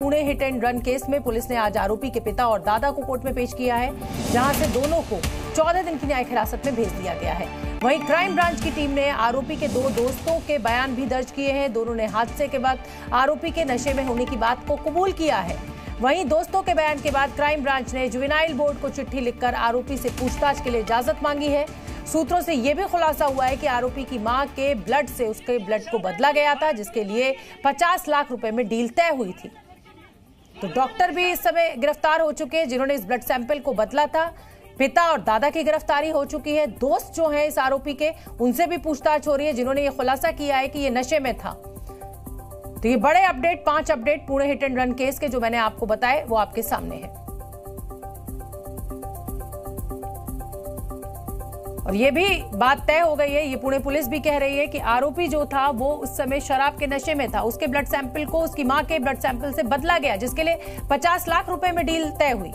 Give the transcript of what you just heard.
Pune hit and run case में police ने आज आरोपी के पिता और दादा को कोर्ट में पेश किया है, जहाँ से दोनों को 14 दिन की न्यायिक हिरासत में भेज दिया गया है। वहीं क्राइम ब्रांच की टीम ने आरोपी के दो दोस्तों के बयान भी दर्ज किए हैं। दोनों ने हादसे के वक्त आरोपी के नशे में होने की बात को कबूल किया है। वहीं दोस्तों के बयान के बाद क्राइम ब्रांच ने जुवेनाइल बोर्ड को चिट्ठी लिखकर आरोपी से पूछताछ के लिए इजाज़त मांगी है। सूत्रों से यह भी खुलासा हुआ है कि आरोपी की माँ के ब्लड से उसके ब्लड को बदला गया था, जिसके लिए 50 लाख रुपए में डील तय हुई थी। तो डॉक्टर भी इस समय गिरफ़्तार हो चुके हैं, जिन्होंने इस ब्लड सैंपल को बदला था। पिता और दादा की गिरफ्तारी हो चुकी है। दोस्त जो है इस आरोपी के, उनसे भी पूछताछ हो रही है, जिन्होंने ये खुलासा किया है कि ये नशे में था। तो ये बड़े अपडेट, पाँच update Pune hit and run case के जो मैंने आपको बताए, वो आपके सामने है। और ये भी बात तय हो गई है, ये पुणे पुलिस भी कह रही है कि आरोपी जो था, वो उस समय शराब के नशे में था। उसके ब्लड सैंपल को, उसकी माँ के ब्लड सैंपल से बदला गया, जिसके लिए पचास लाख रुपए में डील तय हुई।